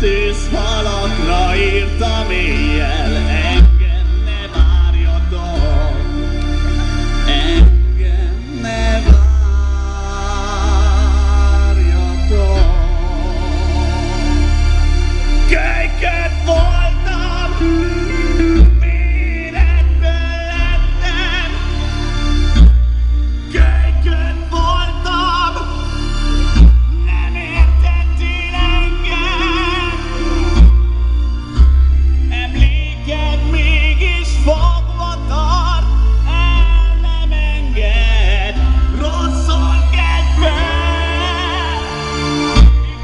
this hollow